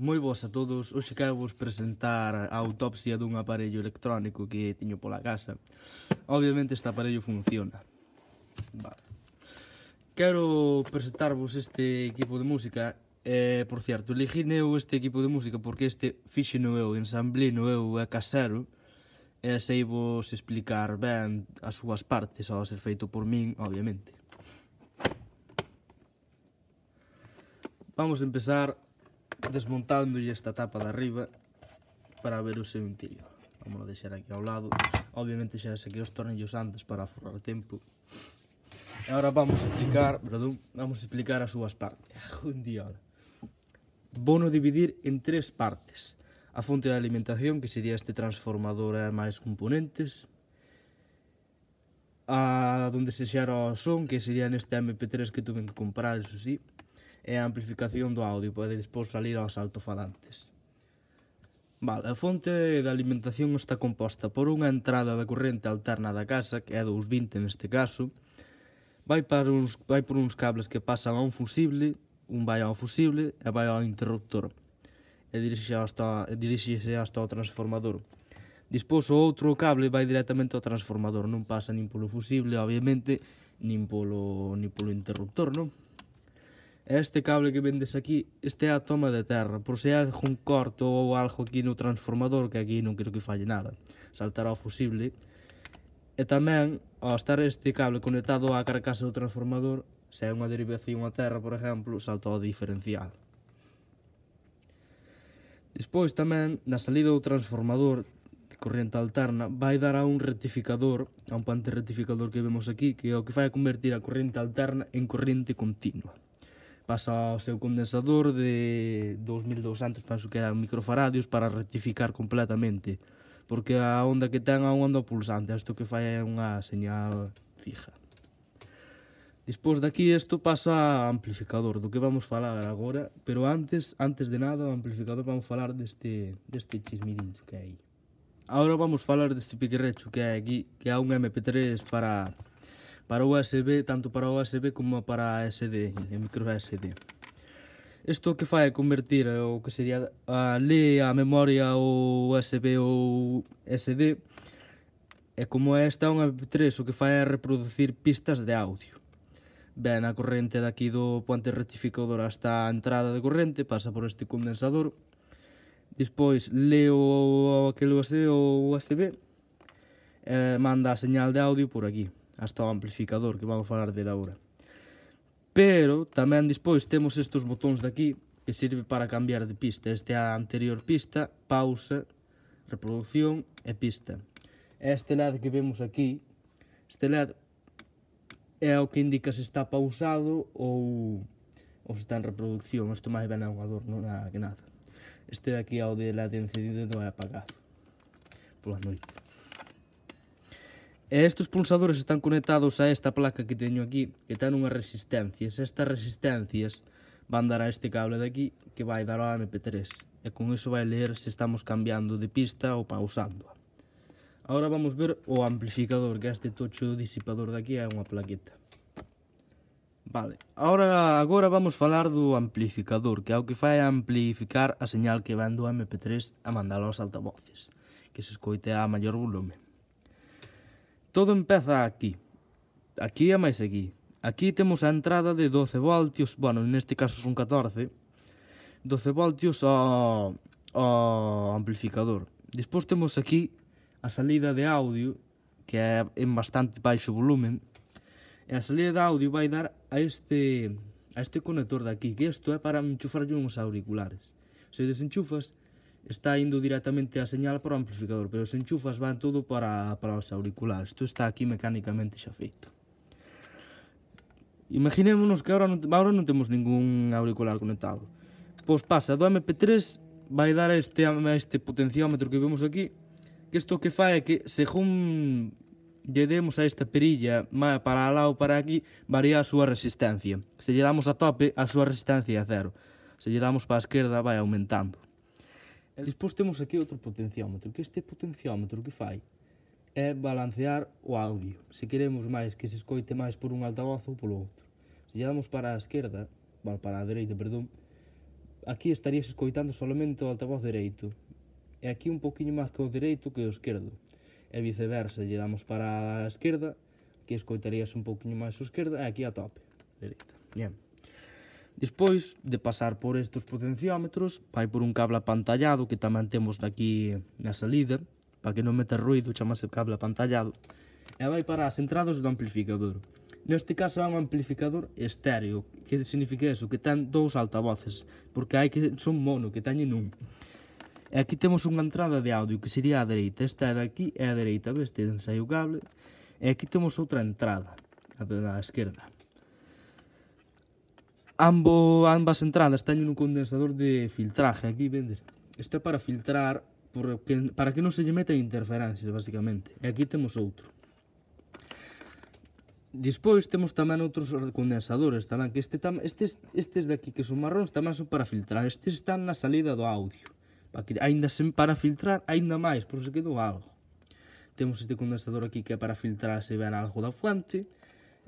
Moi boas a todos. Hoxe quero vos presentar a autopsia dun aparello electrónico que teño pola casa. Obviamente este aparello funciona. Vale. Quero presentarvos este equipo de música Eh, por certo, elegín eu este equipo de música porque este fixeno eu, ensamblino eu é casero e sei vos explicar ben as súas partes ao ser feito por min, obviamente. Vamos a empezar desmontándolle esta tapa de arriba para ver o seu interior. Vamos a deixar aquí ao lado. Obviamente xa saquei os tornillos antes para forrar tempo. E agora vamos explicar, perdón, vamos explicar as súas partes. Un día ahora. Bono dividir en tres partes. A fonte de alimentación, que sería este transformador e máis componentes. A donde se xera o son, que sería neste MP3 que tuve que comprar, eso sí e a amplificación do audio para despois salir aos altofalantes. Vale, a fonte de alimentación está composta por unha entrada da corrente alterna da casa, que é dos 20 neste caso, vai, para uns, vai por uns cables que pasan a un fusible, un vai ao fusible e vai ao interruptor, e dirixe hasta, diríxese hasta ao transformador. Dispós o outro cable vai directamente ao transformador, non pasa nin polo fusible, obviamente, nin polo, nin polo interruptor, non? este cable que vendes aquí, este é a toma de terra, por se hai un corto ou algo aquí no transformador, que aquí non creo que falle nada, saltará o fusible. E tamén, ao estar este cable conectado á carcasa do transformador, se hai unha derivación a terra, por exemplo, salta o diferencial. Despois tamén, na salida do transformador de corrente alterna, vai dar a un rectificador, a un pante rectificador que vemos aquí, que é o que fai a convertir a corrente alterna en corrente continua pasa ao seu condensador de 2200, penso que eran microfaradios, para rectificar completamente, porque a onda que ten é unha onda pulsante, isto que fai é unha señal fija. Despois daqui isto pasa ao amplificador, do que vamos falar agora, pero antes, antes de nada, o amplificador vamos falar deste, deste chismirincho que é aí. Agora vamos falar deste piquerrecho que é aquí, que é un MP3 para para USB, tanto para USB como para SD, micro SD. Isto que fai é convertir o que sería a lei a memoria o USB ou SD e como esta é unha MP3 o que fai é reproducir pistas de audio. Ben, a corrente daqui do puente rectificador hasta a entrada de corrente, pasa por este condensador, despois leo aquele USB ou USB e manda a señal de audio por aquí hasta o amplificador que vamos falar de agora. Pero tamén despois temos estes botóns daqui que sirve para cambiar de pista. Este é a anterior pista, pausa, reproducción e pista. Este LED que vemos aquí, este LED é o que indica se está pausado ou, ou se está en reproducción. Isto máis ben é un adorno, nada que nada. Este daqui é o de LED encendido e apagado pola noite. E estes pulsadores están conectados a esta placa que teño aquí, que ten unhas resistencias. Estas resistencias van dar a este cable de aquí, que vai dar ao MP3. E con iso vai ler se estamos cambiando de pista ou pausando. Agora vamos ver o amplificador, que este tocho disipador de aquí é unha plaqueta. Vale, agora, agora vamos falar do amplificador, que é o que fai amplificar a señal que vai do MP3 a mandalo aos altavoces, que se escoite a maior volumen. Todo empeza aquí. Aquí e máis aquí. Aquí temos a entrada de 12 voltios, bueno, neste caso son 14, 12 voltios ao, ao amplificador. Despois temos aquí a salida de audio, que é en bastante baixo volumen, e a salida de audio vai dar a este a este conector de aquí, que isto é para enchufarlle uns auriculares. Se desenchufas, está indo directamente a señal para o amplificador, pero os enchufas van todo para, para os auriculares. Isto está aquí mecánicamente xa feito. Imaginémonos que agora non, agora non temos ningún auricular conectado. Pois pasa do MP3 vai dar este, este potenciómetro que vemos aquí que isto que fai é que según lle demos a esta perilla para lá ou para aquí, varía a súa resistencia. Se lle damos a tope, a súa resistencia é a cero. Se lle damos para a esquerda, vai aumentando. E despois temos aquí outro potenciómetro, que este potenciómetro que fai é balancear o audio. Se queremos máis que se escoite máis por un altavoz ou polo outro. Se lle damos para a esquerda, bueno, para a dereita, perdón, aquí estarías escoitando solamente o altavoz dereito. E aquí un poquinho máis que o dereito que o esquerdo. E viceversa, lle damos para a esquerda, que escoitarías un poquinho máis o esquerda, e aquí a tope, dereita. Bien. Despois de pasar por estes potenciómetros, vai por un cable apantallado que tamén temos aquí na salida, para que non meta ruido, chamase cable apantallado, e vai para as entradas do amplificador. Neste caso é un amplificador estéreo, que significa eso, que ten dous altavoces, porque hai que son mono, que teñen un. E aquí temos unha entrada de audio que sería a dereita, esta é daqui é a dereita, ves, ten o cable, e aquí temos outra entrada, a da esquerda. Ambo, ambas entradas teñen un condensador de filtraje aquí, vendes. Isto é para filtrar por que, para que non se lle meta interferencias, basicamente. E aquí temos outro. Despois temos tamén outros condensadores tamén, que este tam, estes, estes de aquí que son marróns tamén son para filtrar. Estes están na salida do audio. Para que aínda sen para filtrar aínda máis, por se quedou algo. Temos este condensador aquí que é para filtrar se ven algo da fuente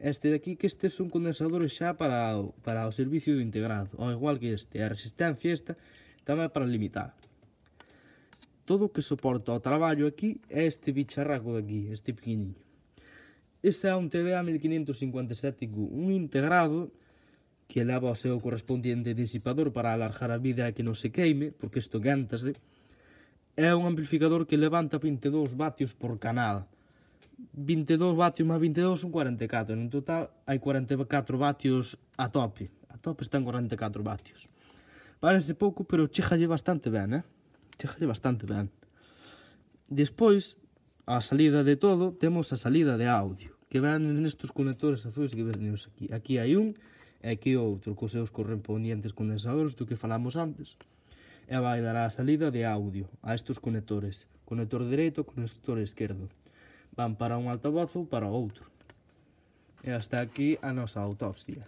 Este de aquí que estes son condensadores xa para, para o servicio do integrado, ao igual que este. A resistencia esta tamén para limitar. Todo o que soporta o traballo aquí é este bicharraco de aquí, este pequeniño. Ese é un TDA 1557Q, un integrado que leva o seu correspondiente disipador para alargar a vida e que non se queime, porque isto cántase, eh, é un amplificador que levanta 22 vatios por canal. 22 vatios máis 22 son 44. En total hai 44 vatios a tope. A tope están 44 vatios. Parece pouco, pero chejalle bastante ben, eh? Chejalle bastante ben. Despois, a salida de todo, temos a salida de audio, que ven nestes conectores azuis que venimos aquí. Aquí hai un e aquí outro, cos seus correspondientes condensadores do que falamos antes. E vai dar a salida de audio a estes conectores. Conector dereito, conector esquerdo van para un altavozo para outro. E hasta aquí a nosa autopsia.